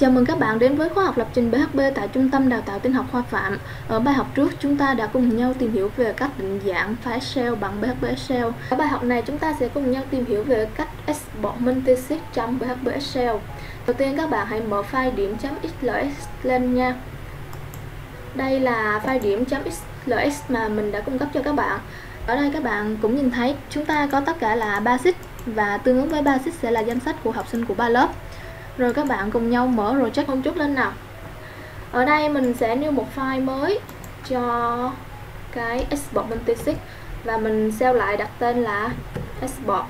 Chào mừng các bạn đến với khóa học lập trình PHP tại Trung tâm Đào tạo tin học Hoa Phạm. Ở bài học trước, chúng ta đã cùng nhau tìm hiểu về cách định dạng file Excel bằng PHP Excel. Ở bài học này, chúng ta sẽ cùng nhau tìm hiểu về cách export multisheet trong PHP Excel. Đầu tiên, các bạn hãy mở file điểm .xls lên nha. Đây là file điểm .xls mà mình đã cung cấp cho các bạn. Ở đây các bạn cũng nhìn thấy chúng ta có tất cả là 3 sheet và tương ứng với 3 sheet sẽ là danh sách của học sinh của ba lớp. Rồi các bạn cùng nhau mở project hôm chút lên nào. Ở đây mình sẽ new một file mới cho cái export multisig và mình sao lại đặt tên là export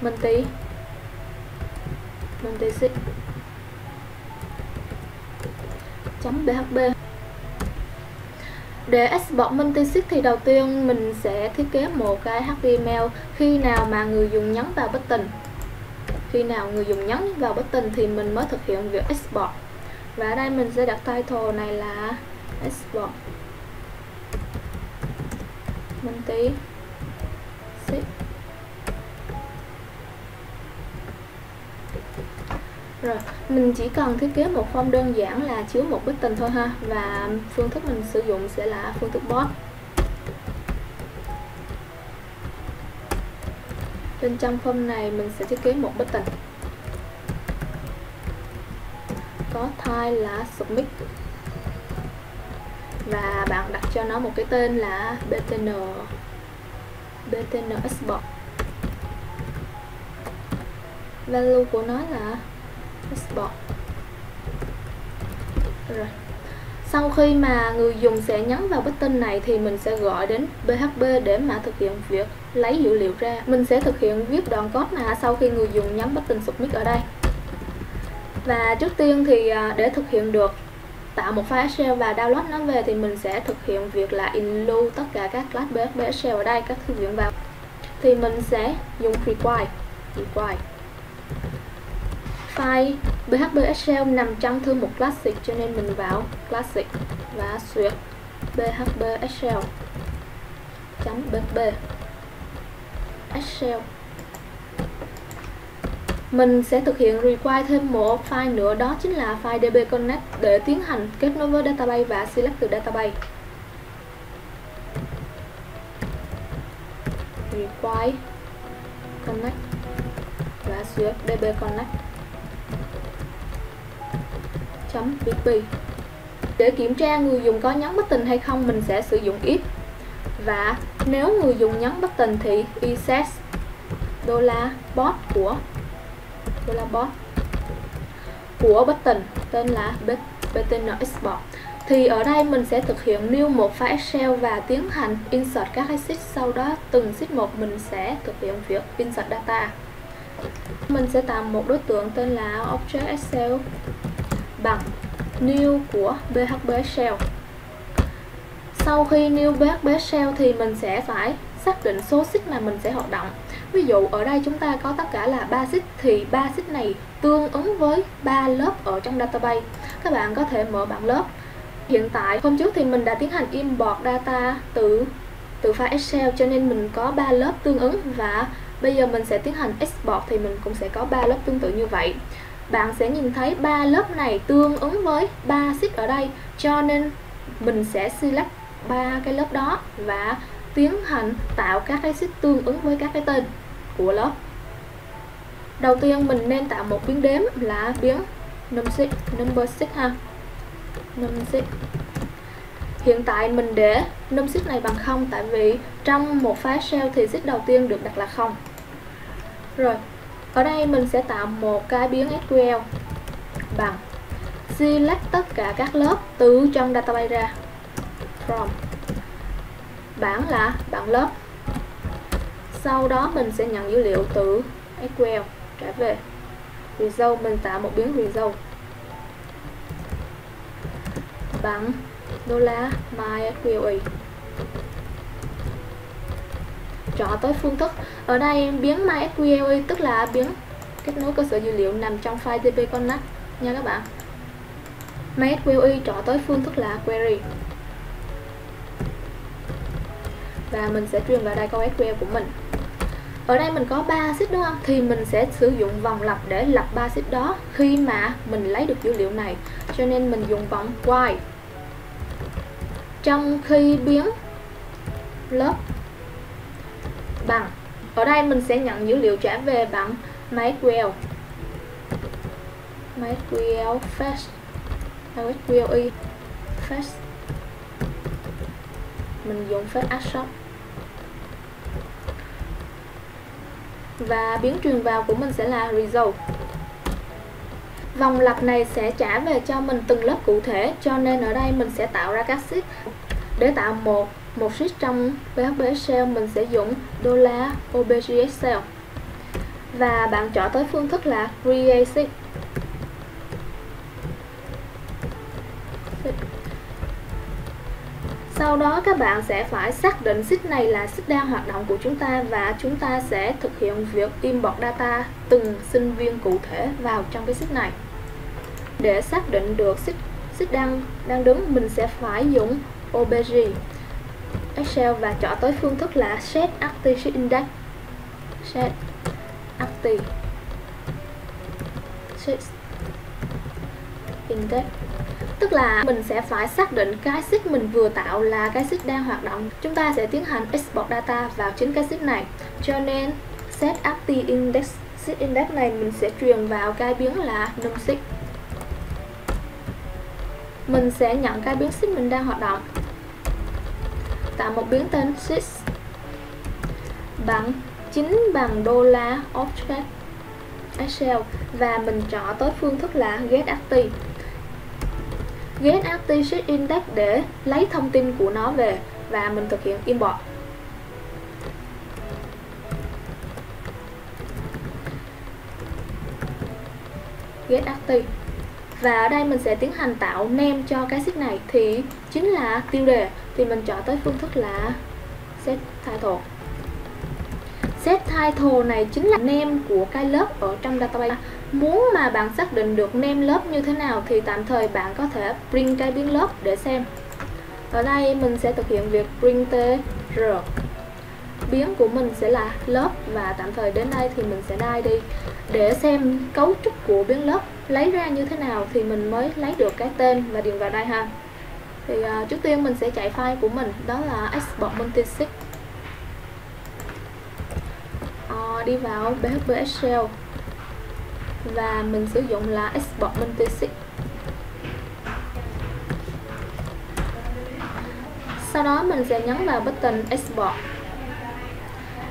multi chấm php để export multisig thì đầu tiên mình sẽ thiết kế một cái HTML khi nào mà người dùng nhấn vào button khi nào người dùng nhấn vào button thì mình mới thực hiện việc export và ở đây mình sẽ đặt title này là export Minh tí. Ship. rồi, mình chỉ cần thiết kế một form đơn giản là chứa một button thôi ha và phương thức mình sử dụng sẽ là phương thức bot bên trong form này mình sẽ thiết kế một button có type là submit. Và bạn đặt cho nó một cái tên là btn btn export. Value của nó là export. Rồi sau khi mà người dùng sẽ nhấn vào button này thì mình sẽ gọi đến PHP để mà thực hiện việc lấy dữ liệu ra. Mình sẽ thực hiện viết đoạn code mà sau khi người dùng nhấn button submit ở đây. Và trước tiên thì à, để thực hiện được tạo một file Excel và download nó về thì mình sẽ thực hiện việc là include tất cả các class PHP Excel ở đây, các thư viện vào. Thì mình sẽ dùng require, require file PHP Excel nằm trong thư mục Classic cho nên mình vào Classic và duyệt PHP Excel .php Excel mình sẽ thực hiện require thêm một file nữa, đó chính là file DB Connect để tiến hành kết nối với database và select từ database. Require, connect và select DB Connect. .vp Để kiểm tra người dùng có nhấn bất tình hay không mình sẽ sử dụng if và nếu người dùng nhấn bất tình thì reset dollar bot của dollar bot của bất tình tên là btn export thì ở đây mình sẽ thực hiện new một file Excel và tiến hành insert các sheet sau đó từng sheet một mình sẽ thực hiện việc insert data mình sẽ tạo một đối tượng tên là object Excel bằng new của PHP Shell. Sau khi new PHP Shell thì mình sẽ phải xác định số xích mà mình sẽ hoạt động. Ví dụ, ở đây chúng ta có tất cả là 3 xích, thì 3 xích này tương ứng với 3 lớp ở trong database. Các bạn có thể mở bảng lớp. Hiện tại, hôm trước thì mình đã tiến hành import data từ từ file Excel, cho nên mình có 3 lớp tương ứng và bây giờ mình sẽ tiến hành export thì mình cũng sẽ có 3 lớp tương tự như vậy bạn sẽ nhìn thấy ba lớp này tương ứng với ba sheet ở đây, cho nên mình sẽ select ba cái lớp đó và tiến hành tạo các cái sheet tương ứng với các cái tên của lớp. Đầu tiên mình nên tạo một biến đếm là biến number number sheet ha. Number sheet. Hiện tại mình để num sheet này bằng không, tại vì trong một file shell thì sheet đầu tiên được đặt là không. Rồi ở đây mình sẽ tạo một cái biến SQL bằng select tất cả các lớp từ trong database ra. From. Bảng là bảng lớp. Sau đó mình sẽ nhận dữ liệu từ SQL trả về. Result, mình tạo một biến result. Bằng đô la mysql chọn tới phương thức. Ở đây, biến MySQL tức là biến kết nối cơ sở dữ liệu nằm trong file DB Connect nha các bạn. MySQL chọn tới phương thức là query. Và mình sẽ truyền vào đây câu SQL của mình. Ở đây mình có ba sheet đúng không? Thì mình sẽ sử dụng vòng lặp để lặp ba sheet đó khi mà mình lấy được dữ liệu này. Cho nên mình dùng vòng while trong khi biến lớp bằng. Ở đây mình sẽ nhận dữ liệu trả về bằng MySQL MySQL fetch MySQL fast, fetch mình dùng fetch action và biến truyền vào của mình sẽ là result. Vòng lặp này sẽ trả về cho mình từng lớp cụ thể cho nên ở đây mình sẽ tạo ra các sheet để tạo một một sheet trong PHP Excel mình sẽ dùng đô la OBG Excel và bạn chọn tới phương thức là create sheet Sau đó các bạn sẽ phải xác định sheet này là sheet đang hoạt động của chúng ta và chúng ta sẽ thực hiện việc import data từng sinh viên cụ thể vào trong cái sheet này. Để xác định được sheet, sheet đang đang đứng mình sẽ phải dùng obj Excel và chọn tới phương thức là set active sheet index. Set active sheet index. Tức là mình sẽ phải xác định cái sheet mình vừa tạo là cái sheet đang hoạt động. Chúng ta sẽ tiến hành export data vào chính cái sheet này. Cho nên, set active index, sheet index này mình sẽ truyền vào cái biến là num sheet mình sẽ nhận cái biến sheet mình đang hoạt động tạo một biến tên sys bằng chính bằng đô la object Excel và mình chọn tới phương thức là get active get active sheet index để lấy thông tin của nó về và mình thực hiện import. Get active và ở đây mình sẽ tiến hành tạo name cho cái sheet này thì chính là tiêu đề. Thì mình chọn tới phương thức là set title. Set title này chính là name của cái lớp ở trong database. Muốn mà bạn xác định được name lớp như thế nào thì tạm thời bạn có thể print cái biến lớp để xem. Ở đây mình sẽ thực hiện việc print tr biến của mình sẽ là lớp và tạm thời đến đây thì mình sẽ đai đi. Để xem cấu trúc của biến lớp lấy ra như thế nào thì mình mới lấy được cái tên và điền vào đây ha. Thì uh, trước tiên mình sẽ chạy file của mình đó là export multisig uh, ờ, đi vào php excel. Và mình sử dụng là export multisig sau đó mình sẽ nhấn vào button export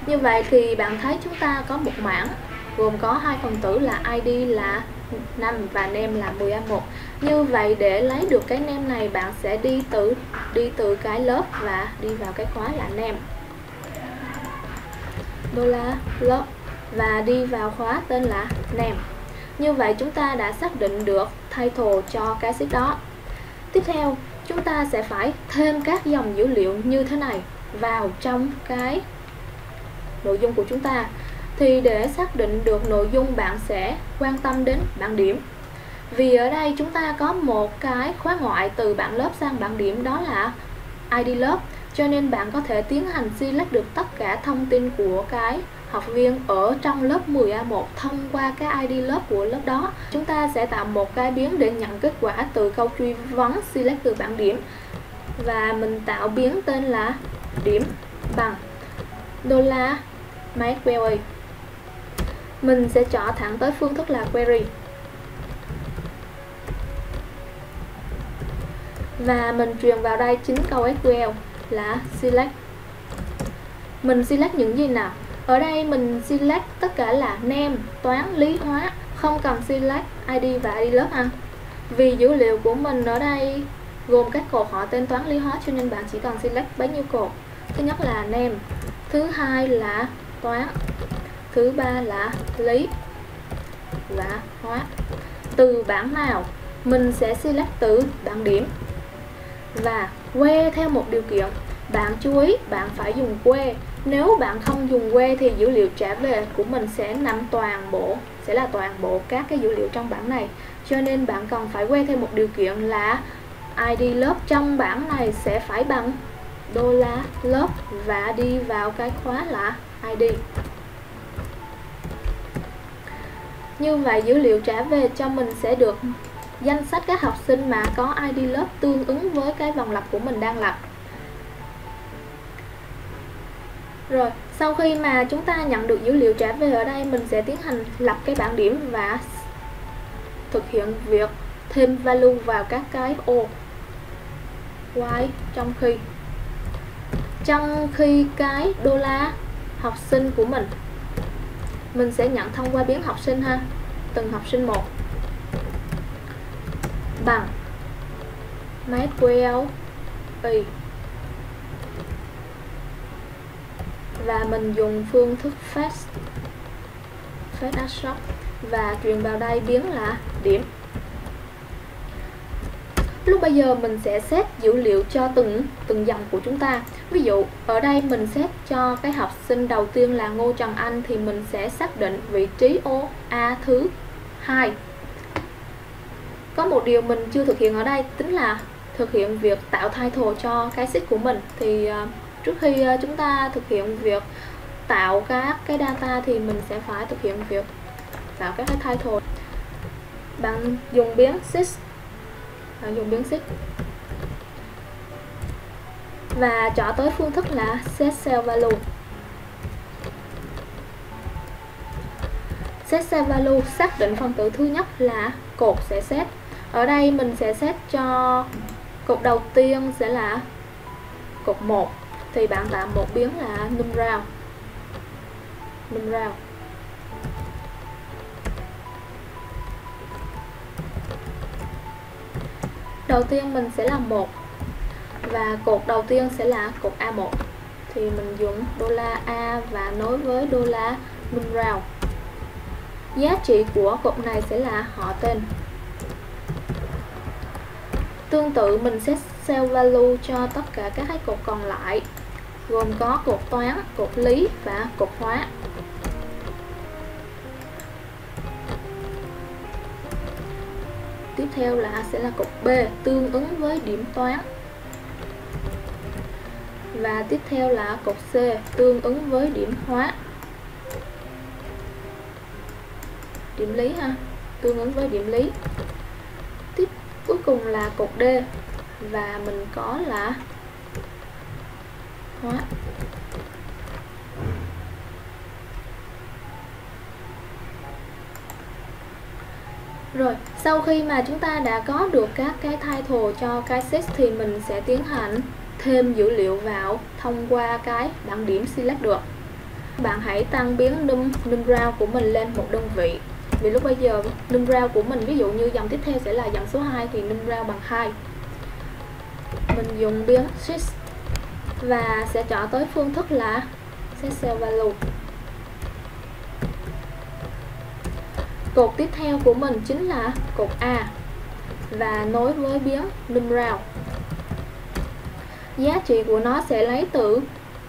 như vậy thì bạn thấy chúng ta có một mảng, gồm có hai phần tử là ID là 5 và nem là 10A1 như vậy để lấy được cái nem này, bạn sẽ đi từ đi từ cái lớp và đi vào cái khóa là nem. Đô la lớp và đi vào khóa tên là nem. Như vậy chúng ta đã xác định được title cho cái sheet đó. Tiếp theo, chúng ta sẽ phải thêm các dòng dữ liệu như thế này vào trong cái nội dung của chúng ta, thì để xác định được nội dung bạn sẽ quan tâm đến bảng điểm. Vì ở đây chúng ta có một cái khóa ngoại từ bảng lớp sang bảng điểm, đó là ID lớp. Cho nên bạn có thể tiến hành select được tất cả thông tin của cái học viên ở trong lớp 10A1 thông qua cái ID lớp của lớp đó. Chúng ta sẽ tạo một cái biến để nhận kết quả từ câu truy vấn select từ bảng điểm. Và mình tạo biến tên là điểm bằng. Đô la MySQL mình sẽ chọn thẳng tới phương thức là query. Và mình truyền vào đây chính câu SQL là select. Mình select những gì nào? Ở đây mình select tất cả là nem toán, lý, hóa. Không cần select id và id lớp ha. Vì dữ liệu của mình ở đây gồm các cột họ tên toán, lý, hóa, cho nên bạn chỉ cần select bấy nhiêu cột. Thứ nhất là nem thứ hai là toán. Thứ ba là lý và hóa. Từ bảng nào, mình sẽ select từ bảng điểm. Và que theo một điều kiện, bạn chú ý bạn phải dùng que. Nếu bạn không dùng que thì dữ liệu trả về của mình sẽ nằm toàn bộ, sẽ là toàn bộ các cái dữ liệu trong bảng này. Cho nên bạn cần phải que thêm một điều kiện là ID lớp trong bảng này sẽ phải bằng đô la lớp và đi vào cái khóa là ID Như vậy dữ liệu trả về cho mình sẽ được danh sách các học sinh mà có ID lớp tương ứng với cái vòng lặp của mình đang lập. Rồi, sau khi mà chúng ta nhận được dữ liệu trả về ở đây mình sẽ tiến hành lập cái bảng điểm và thực hiện việc thêm value vào các cái ô y trong khi trong khi cái đô la học sinh của mình. Mình sẽ nhận thông qua biến học sinh ha. Từng học sinh một. Bằng. MySQL y và mình dùng phương thức fast. Fast assoc và truyền vào đây biến là điểm lúc bây giờ mình sẽ xét dữ liệu cho từng từng dòng của chúng ta. Ví dụ ở đây mình xét cho cái học sinh đầu tiên là Ngô Trần Anh thì mình sẽ xác định vị trí ô A thứ hai. Có một điều mình chưa thực hiện ở đây tính là thực hiện việc tạo title cho cái sheet của mình. Thì uh, trước khi uh, chúng ta thực hiện việc tạo các cái data thì mình sẽ phải thực hiện việc tạo các cái title bằng dùng biến sheet À, dùng biến xích. Và chọn tới phương thức là set cell value. Set cell value xác định phần tử thứ nhất là cột sẽ set. Ở đây mình sẽ set cho cột đầu tiên sẽ là cột 1 thì bạn tạo một biến là num round num round đầu tiên mình sẽ là một. Và cột đầu tiên sẽ là cột A1 thì mình dùng đô la A và nối với đô la num giá trị của cột này sẽ là họ tên. Tương tự mình sẽ sell value cho tất cả các cái cột còn lại gồm có cột toán, cột lý và cột hóa. Tiếp theo là sẽ là cột B tương ứng với điểm toán. Và tiếp theo là cột C tương ứng với điểm hóa. Điểm lý ha tương ứng với điểm lý. Tiếp cuối cùng là cột D và mình có là hóa. Rồi, sau khi mà chúng ta đã có được các cái title cho cái set thì mình sẽ tiến hành thêm dữ liệu vào thông qua cái bảng điểm select được. Bạn hãy tăng biến num num round của mình lên một đơn vị. Vì lúc bây giờ, num round của mình, ví dụ như dòng tiếp theo sẽ là dòng số 2 thì num round bằng 2. Mình dùng biến shift và sẽ chọn tới phương thức là set cell value. Cột tiếp theo của mình chính là cột A và nối với biến numeral. Giá trị của nó sẽ lấy từ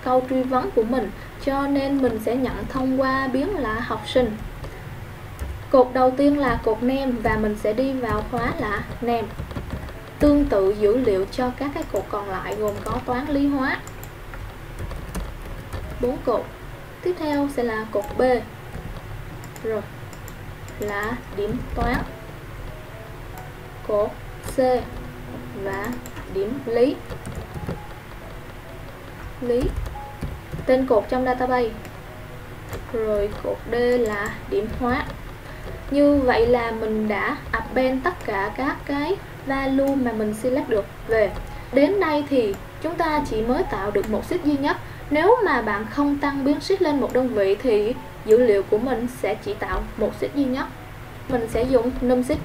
câu truy vấn của mình cho nên mình sẽ nhận thông qua biến là học sinh. Cột đầu tiên là cột name và mình sẽ đi vào khóa là name. Tương tự dữ liệu cho các cái cột còn lại gồm có toán lý hóa. 4 cột. Tiếp theo sẽ là cột B. Rồi, là điểm toán cột C và điểm lý. Lý, tên cột trong database. Rồi cột D là điểm hóa. Như vậy là mình đã append tất cả các cái value mà mình select được về. Đến đây thì chúng ta chỉ mới tạo được một sheet duy nhất. Nếu mà bạn không tăng biến sheet lên một đơn vị thì dữ liệu của mình sẽ chỉ tạo một sheet duy nhất. Mình sẽ dùng num sheet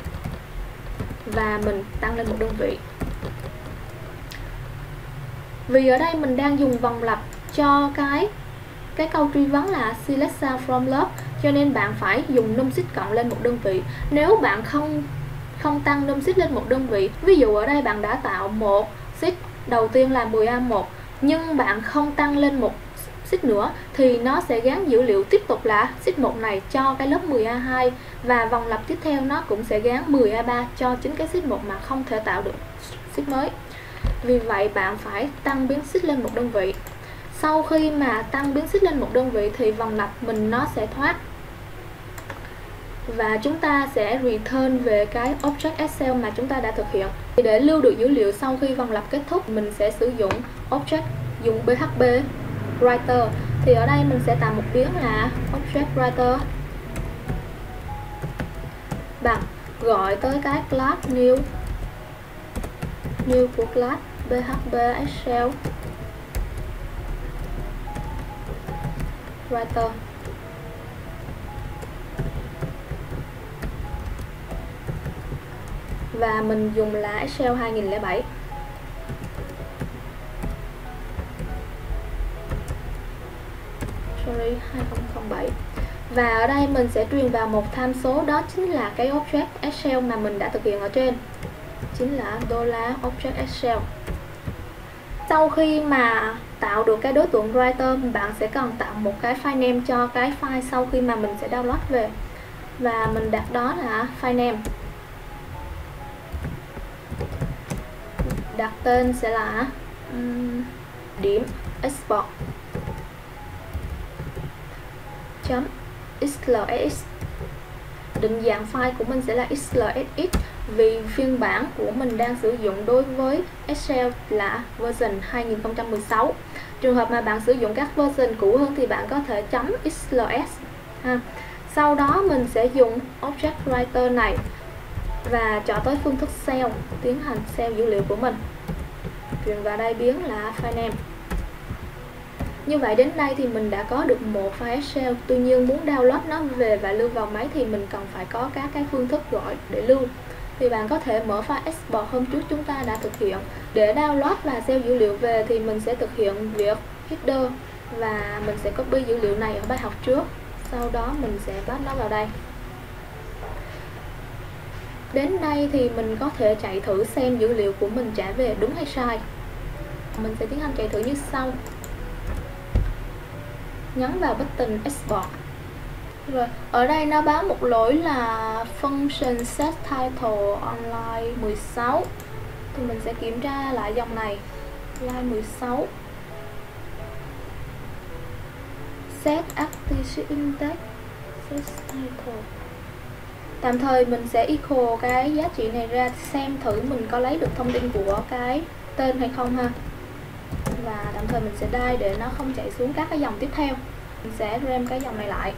và mình tăng lên một đơn vị. Vì ở đây mình đang dùng vòng lặp cho cái cái câu truy vấn là select cell from lớp cho nên bạn phải dùng num sheet cộng lên một đơn vị. Nếu bạn không không tăng num sheet lên một đơn vị, ví dụ ở đây bạn đã tạo một sheet đầu tiên là 10A1 nhưng bạn không tăng lên một xích nữa thì nó sẽ gắn dữ liệu tiếp tục là xích 1 này cho cái lớp 10A2 và vòng lặp tiếp theo nó cũng sẽ gắn 10A3 cho chính cái xích 1 mà không thể tạo được xích mới. Vì vậy bạn phải tăng biến xích lên một đơn vị. Sau khi mà tăng biến xích lên một đơn vị thì vòng lặp mình nó sẽ thoát. Và chúng ta sẽ return về cái object Excel mà chúng ta đã thực hiện. Thì để lưu được dữ liệu sau khi vòng lặp kết thúc, mình sẽ sử dụng object dùng PHP writer. Thì ở đây mình sẽ tạo một biến là object writer. Bằng gọi tới cái class new new của class php excel. Writer. Và mình dùng là Excel 2007 sorry 2007 và ở đây mình sẽ truyền vào một tham số đó chính là cái object Excel mà mình đã thực hiện ở trên. Chính là dollar object Excel. Sau khi mà tạo được cái đối tượng writer bạn sẽ cần tạo một cái file name cho cái file sau khi mà mình sẽ download về. Và mình đặt đó là file name. Đặt tên sẽ là um, điểm export xlsx định dạng file của mình sẽ là xlsx vì phiên bản của mình đang sử dụng đối với Excel là version 2016 trường hợp mà bạn sử dụng các version cũ hơn thì bạn có thể chấm xls ha. sau đó mình sẽ dùng object writer này và chọn tới phương thức cell, tiến hành cell dữ liệu của mình. Truyền vào đây biến là file name như vậy đến đây thì mình đã có được một file Excel. Tuy nhiên muốn download nó về và lưu vào máy thì mình cần phải có các cái phương thức gọi để lưu. Thì bạn có thể mở file export hôm trước chúng ta đã thực hiện. Để download và save dữ liệu về thì mình sẽ thực hiện việc header và mình sẽ copy dữ liệu này ở bài học trước. Sau đó mình sẽ bắt nó vào đây. Đến đây thì mình có thể chạy thử xem dữ liệu của mình trả về đúng hay sai. Mình sẽ tiến hành chạy thử như sau nhấn vào button export rồi, ở đây nó báo một lỗi là function set title online 16 thì mình sẽ kiểm tra lại dòng này. Line 16 set activity index set title. Tạm thời mình sẽ echo cái giá trị này ra xem thử mình có lấy được thông tin của cái tên hay không ha và tạm thời mình sẽ đai để nó không chạy xuống các cái dòng tiếp theo. Mình sẽ rem cái dòng này lại.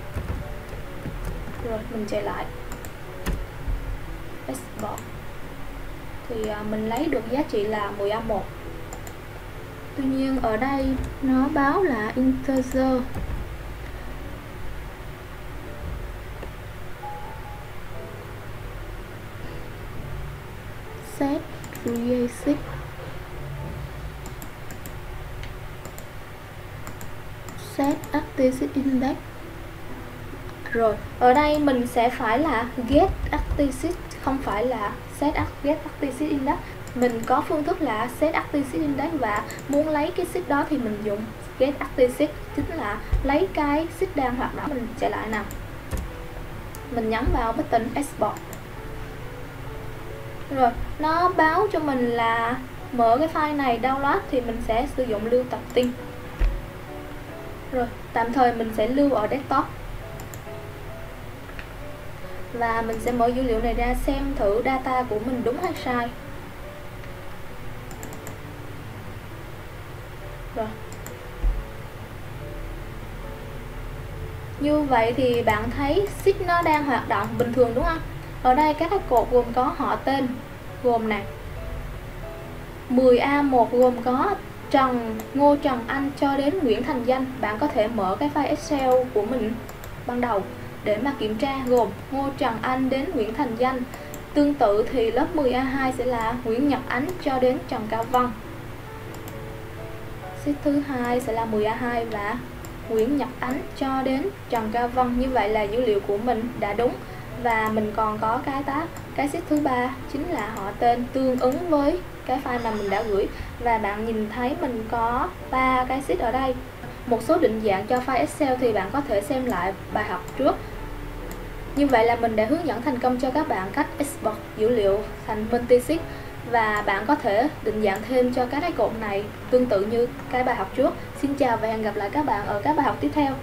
Rồi, mình chạy lại. Export thì à, mình lấy được giá trị là 10A1 Tuy nhiên, ở đây nó báo là integer. Set create set active index. Rồi, ở đây mình sẽ phải là get active, không phải là set get active index. Mình có phương thức là set active index và muốn lấy cái sheet đó thì mình dùng get active, chính là lấy cái sheet đang hoạt động. Mình chạy lại nào. Mình nhấn vào button export. Rồi, nó báo cho mình là mở cái file này download thì mình sẽ sử dụng lưu tập tin rồi, tạm thời mình sẽ lưu ở desktop. Và mình sẽ mở dữ liệu này ra xem thử data của mình đúng hay sai. Rồi. Như vậy thì bạn thấy sheet nó đang hoạt động bình thường đúng không? Ở đây các cột gồm có họ tên gồm này. 10A1 gồm có Trần, Ngô Trần Anh cho đến Nguyễn Thành Danh Bạn có thể mở cái file Excel của mình ban đầu để mà kiểm tra gồm Ngô Trần Anh đến Nguyễn Thành Danh. Tương tự thì lớp 10A2 sẽ là Nguyễn Nhật Ánh cho đến Trần Cao Văn. Xếp thứ hai sẽ là 10A2 và Nguyễn Nhật Ánh cho đến Trần Cao Văn. Như vậy là dữ liệu của mình đã đúng và mình còn có cái tác cái xếp thứ ba chính là họ tên tương ứng với cái file mà mình đã gửi và bạn nhìn thấy mình có ba cái sheet ở đây một số định dạng cho file Excel thì bạn có thể xem lại bài học trước như vậy là mình đã hướng dẫn thành công cho các bạn cách export dữ liệu thành multisheet và bạn có thể định dạng thêm cho các cái cột này tương tự như cái bài học trước. Xin chào và hẹn gặp lại các bạn ở các bài học tiếp theo.